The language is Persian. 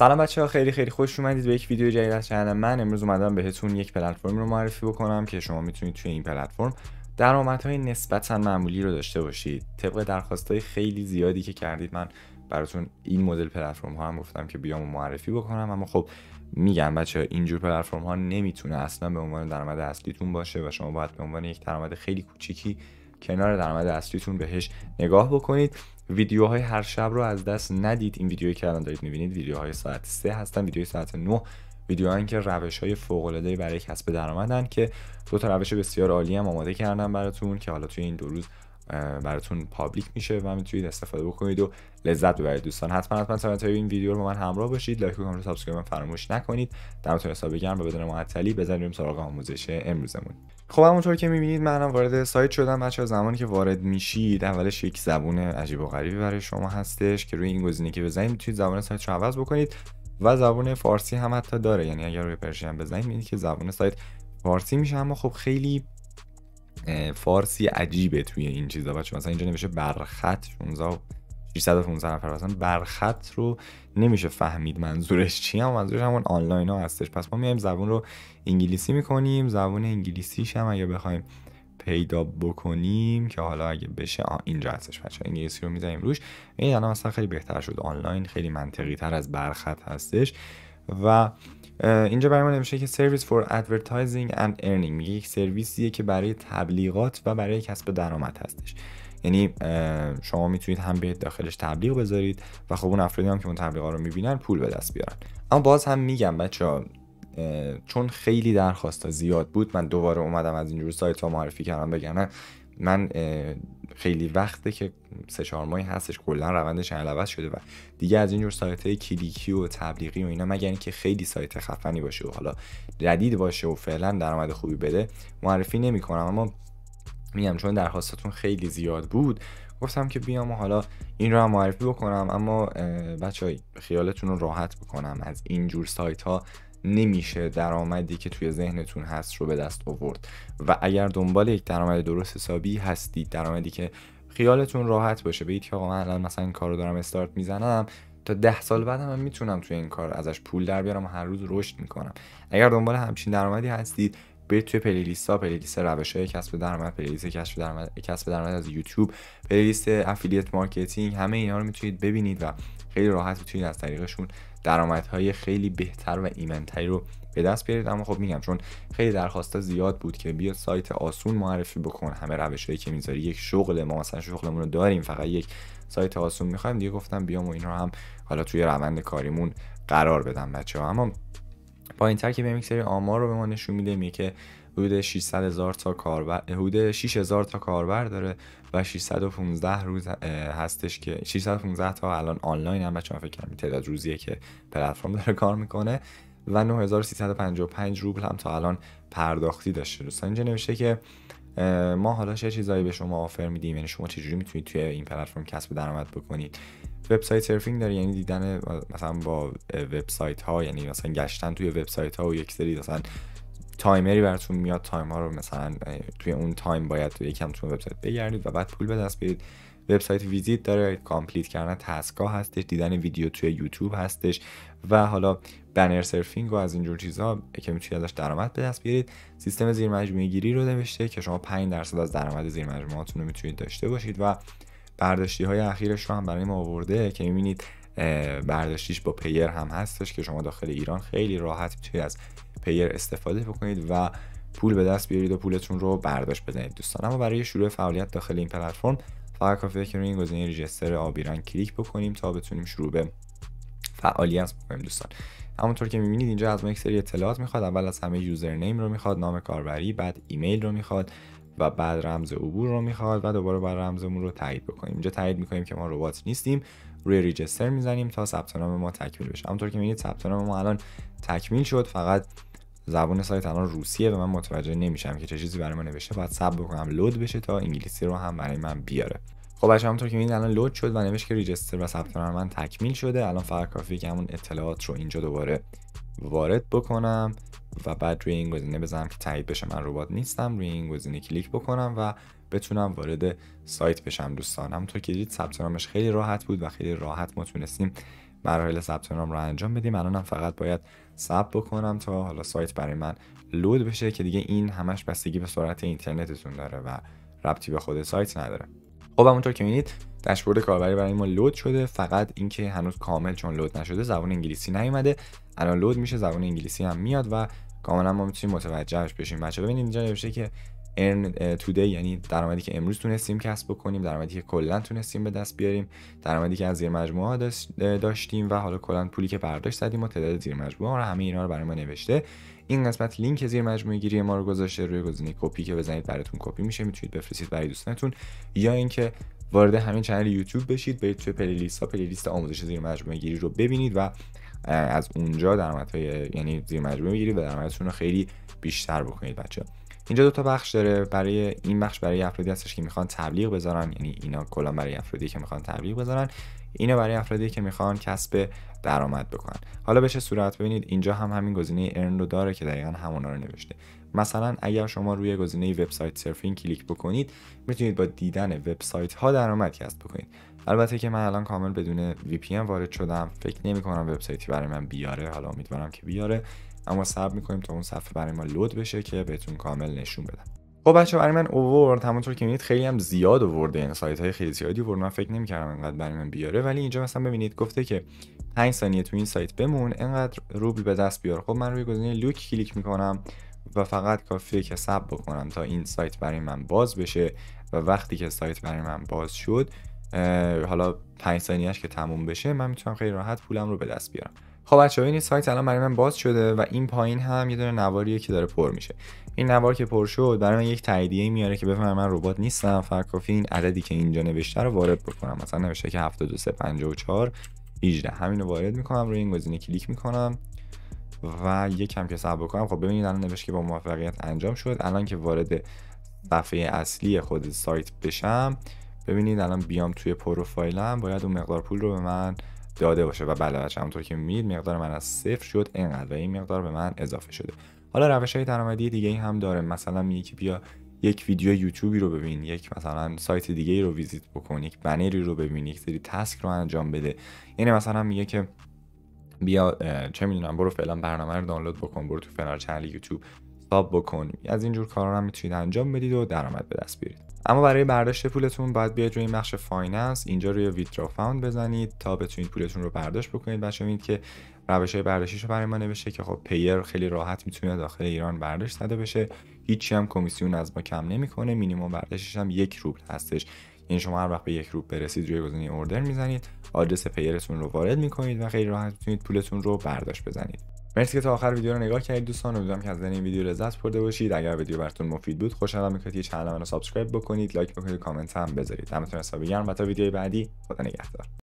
سلام بچه ها خیلی خیلی خوش اومدید به یک ویدیو جدید از چنل من. امروز اومدم بهتون یک پلتفرم رو معرفی بکنم که شما می‌تونید توی این پلتفرم درآمدهای نسبتا معمولی رو داشته باشید. طبق درخواستهای خیلی زیادی که کردید من براتون این مدل پلتفرم ها هم گفتم که بیام معرفی بکنم. اما خب میگم بچه اینجور پلتفرم ها نمی‌تونه اصلا به عنوان درآمد اصلیتون باشه و شما باید به عنوان یک درآمد خیلی کوچیکی کنار درآمد اصلیتون بهش نگاه بکنید. ویدیوهای هر شب رو از دست ندید. این ویدیویی که الان دارید می‌بینید ویدیوهای ساعت 3 هستن ویدیوهای ساعت 9 ویدیوهایی که روش های فوق العاده برای کسب درآمدن که دو تا روش بسیار عالی هم آماده کردم براتون که حالا توی این دو روز براتون public میشه و می‌تونید استفاده بکنید و لذت ببرید. دوستان حتما حتما تا این ویدیو رو با من همراه باشید. like و comment subscribe فراموش نکنید. دمتون حساب بگم و بدون معطلی بزنیم سراغ آموزش امروزمون. خب همونطور که می‌بینید من وارد سایت شدم. بچه‌ها زمانی که وارد میشید اولش یک زبون عجیب و غریبی برای شما هستش که روی این گزینه که بزنید می‌تونید زبان سایت رو عوض بکنید و زبان فارسی هم حتی داره. یعنی اگر روی پرشین بزنید می‌بینید که زبان سایت فارسی میشه. اما خب خیلی فارسی عجیبه توی این چیزا. بچه مثلا اینجا نمیشه برخط 16 615 نفر مثلا برخط رو نمیشه فهمید منظورش چی هم منظورش همون آنلاین ها هستش. پس ما میایم زبون رو انگلیسی می‌کنیم. زبون انگلیسیش هم اگه بخوایم پیدا بکنیم که حالا اگه بشه اینجا هستش. بچه انگلیسی رو می‌زنیم روش. این الان مثلا خیلی بهتر شد. آنلاین خیلی منطقی تر از برخط هستش. و اینجا برای ما نوشته که service for advertising and earning یک سرویسیه که برای تبلیغات و برای کسب درآمد هستش. یعنی شما می‌تونید هم به داخلش تبلیغ بذارید و خب اون افرادی هم که اون تبلیغا رو می‌بینن پول به دست بیارن. اما باز هم میگم بچه‌ها چون خیلی درخواست زیاد بود من دوباره اومدم از اینجور سایت ها معرفی کردم بگم من خیلی وقته که سه چهار ماهی هستش کلا روندش عوض شده و دیگه از اینجور سایت های کلیکی و تبلیغی و اینا مگر اینکه خیلی سایت خفنی باشه و حالا جدید باشه و فعلا درآمد خوبی بده معرفی نمی‌کنم. اما میگم چون درخواستتون خیلی زیاد بود گفتم که بیام و حالا این رو هم معرفی بکنم. اما بچه های خیالتون رو راحت بکنم. از اینجور سایت ها نمیشه درآمدی که توی ذهنتون هست رو به دست آورد. و اگر دنبال یک درآمد درست حسابی هستید درآمدی که خیالتون راحت باشه بگید که آقا من الان مثلا این کار رو دارم استارت می‌زنم تا ده سال بعد هم می‌تونم توی این کار ازش پول در بیارم و هر روز رشد می‌کنم. اگر دنبال همچین درآمدی هستید برید توی playlist ها playlist روش های کسب درآمد playlist کسب درآمد کسب درآمد از یوتیوب playlist affiliate marketing همه اینا رو می‌تونید ببینید و خیلی راحت می‌تونید از طریقشون درآمدهای خیلی بهتر و ایمنتری رو به دست بیارید. اما خب میگم چون خیلی درخواستا زیاد بود که بیا سایت آسون معرفی بکن. همه روشهایی که می‌ذاری یک شغل ما مثلا شغلمون رو داریم فقط یک سایت آسون می‌خوایم. دیگه گفتم بیام و این رو هم حالا توی روند کاریمون قرار بدم بچه ها اما پایین تر که یک سری آمار رو به ما نشون میده میگه که حدود 600 هزار تا کاربر حدود 6000 تا کاربر داره و 615 روز هستش که 615 تا الان آنلاین هم بچه‌ها فکر کنم تعداد روزیه که پلتفرم داره کار می‌کنه و 9355 روبل هم تا الان پرداختی داشته. دوستان اینجا نوشته که ما حالا چه چیزایی به شما offer میدیم؟ یعنی شما چجوری می‌تونید توی این پلتفرم کسب درآمد بکنید؟ website surfing داره یعنی دیدن مثلا با وبسایت ها یعنی مثلا گشتن توی وبسایت ها و یک سری مثلا timer ی براتون میاد time ها رو مثلا توی اون time باید یکم تو وبسایت بگردید و بعد پول به دست بیارید. website visit داره complete کردن task ا هستش دیدن ویدیو توی یوتیوب هستش و حالا banner surfing و از اینجور چیزها که می‌تونید ازش درآمد به دست بیارید. سیستم زیر مجموعه گیری رو نوشته که شما 5 درصد از درآمد زیر مجموعهاتون رو می‌تونید داشته باشید و برداشتی های اخیرش رو هم برای ما آورده که می‌بینید برداشتیش با Payeer هم هستش که شما داخل ایران خیلی راحت می‌تونید از Payeer استفاده بکنید و پول به دست بیارید و پولتون رو برداشت بزنید دوستان. اما برای شروع فعالیت داخل این پلتفرم فقط کافیه که روی این گزینه register آبی کلیک بکنیم تا بتونیم شروع به فعالیت بکنیم دوستان. همونطور که می‌بینید اینجا از ما یک سری اطلاعات می‌خواد. اول از همه user name رو می‌خواد نام کاربری بعد ایمیل رو می‌خواد و بعد رمز عبور رو می‌خواد و دوباره بر رمزمون رو تایید بکنیم. اینجا تایید می‌کنیم که ما ربات نیستیم. روی register می‌زنیم تا ثبت نام ما تکمیل بشه. همونطور که می‌بینید ثبت نام ما الان تکمیل شد. فقط زبان سایت الان روسیه و من متوجه نمیشم که چه چیزی برای ما نوشته. باید صبر بکنم load بشه تا انگلیسی رو هم برای من بیاره. خب بچه همونطور که می‌بینید الان لود شد و نوشت که ریجستر و ثبت نام من تکمیل شده. الان فقط کافیه که همون اطلاعات رو اینجا دوباره وارد بکنم و بعد روی این گزینه بزنم که تایید بشه. من ربات نیستم روی این گزینه کلیک بکنم و بتونم وارد سایت بشم دوستان. همونطور که دیدید ثبت نامش خیلی راحت بود و خیلی راحت ما تونستیم مراحل ثبت نام رو انجام بدیم. الانم فقط باید ثبت بکنم تا حالا سایت برای من لود بشه که دیگه این همش بستگی به سرعت اینترنتتون داره و ربطی به خود سایت نداره. خب همونطور که می‌بینید داشبورد کاربری برای ما لود شده. فقط اینکه هنوز کامل چون لود نشده زبان انگلیسی نیومده. الان لود میشه زبان انگلیسی هم میاد و کاملا ما می‌تونیم متوجهش بشیم. بچه ببینید اینجا نوشته که earn today یعنی درآمدی که امروز تونستیم کسب بکنیم درآمدی که کلا تونستیم به دست بیاریم درآمدی که از زیر مجموعه داشتیم و حالا کلا پولی که برداشت زدیم و تعداد زیر مجموعه رو همه اینا رو برای ما نوشته. این قسمت لینک زیر مجموعه گیری ما رو گذاشته روی گزینه کپی که بزنید براتون کپی میشه می‌تونید بفرستید برای دوستانتون. یا اینکه وارد همین channel YouTube بشید برید توی playlist ها playlist آموزش زیر مجموعه گیری رو ببینید و از اونجا درآمدهای یعنی زیر مجموعه بگیرید و درآمدتون رو خیلی بیشتر بکنید بچه‌ها اینجا دو تا بخش داره. برای این بخش برای افرادی هستش که می‌خوان تبلیغ بذارن. یعنی اینا کلا برای افرادی که می‌خوان تبلیغ بذارن. اینا برای افرادی که می‌خوان کسب درآمد بکنن. حالا بشه صورت. ببینید اینجا هم همین گزینه ارن رو داره که دقیقا همونا رو نوشته. مثلا اگر شما روی گزینه وبسایت سرفینگ کلیک بکنید می‌تونید با دیدن وبسایت ها درآمد کسب بکنید. البته که من الان کامل بدون VPN وارد شدم. فکر نمی کنم وبسایتی برای من بیاره. حالا امیدوارم که بیاره. اما صبر می‌کنیم تا اون صفحه برای ما لود بشه که بهتون کامل نشون بدم. خب بچه برای من اوورد. همونطور که می‌بینید خیلی هم زیاد اوورده. این سایت های خیلی زیادی اوورد. من فکر نمی‌کردم انقدر برای من بیاره. ولی اینجا مثلا ببینید گفته که 5 ثانیه تو این سایت بمون. انقدر روبل به دست بیار. خب من روی گزینه look کلیک می‌کنم و فقط کافیه که صبر بکنم تا این سایت برای من باز بشه و وقتی که سایت برای من باز شد حالا 5 ثانیهش که تموم بشه من می‌تونم خیلی راحت پولم رو به دست بیارم. خب بچه‌ها این سایت الان برای من باز شده و این پایین هم یه دونه نواریه که داره پر میشه. این نوار که پر شد برای من یک تاییدیه میاره که بفهمم من ربات نیستم. فقط کافیه این عددی که اینجا نوشته رو وارد بکنم. مثلا نوشته که 7354 18 همین رو وارد می‌کنم روی این گزینه کلیک می‌کنم و یکم که صبر بکنم خب ببینید الان نوشته که با موفقیت انجام شد. الان که وارد صفحه اصلی خود سایت بشم ببینید الان بیام توی پروفایلم. باید اون مقدار پول رو به من داده باشه و بله بچه همونطور که میید مقدار من از صفر شد. اینقدر و این مقدار به من اضافه شده. حالا روش های درآمدی دیگه ای هم داره. مثلا میگه که بیا یک ویدیو یوتیوبی رو ببین یک مثلا سایت دیگه ای رو ویزیت بکن یک بنری رو ببین یک سری تسک رو انجام بده. یعنی مثلا میگه که بیا چه می‌دونم برو فعلا برنامه رو دانلود بکن برو تو فلان channel یوتیوب. sub بکن از اینجور کارا هم می‌تونید انجام بدید و درآمد به دست بیارید. اما برای برداشت پولتون باید بیاید روی بخش finance اینجا روی withdraw fund بزنید تا بتونید پولتون رو برداشت بکنید بچه ببینید که روش های برداشتیشو برای ما نوشته که خب Payeer خیلی راحت می‌تونه داخل ایران برداشت زده بشه. هیچی هم کمیسیون از ما کم نمی‌کنه مینیمم برداشتش هم یک روبل هستش. یعنی شما هر وقت به یک روبل برسید روی گزینه order می‌زنید آدرس Payeer تون رو وارد می‌کنید و خیلی راحت می‌تونید پولتون رو برداشت بزنید. مرسی که تا آخر ویدیو رو نگاه کردید. دوستان امیدوارم که از این ویدیو لذت برده باشید. اگر ویدیو براتون مفید بود خوشحالم می‌کنید که کانال رو subscribe بکنید. لایک بکنید کامنت هم بذارید. دمتون حسابی گرم و تا ویدیوی بعدی خدا نگهدار.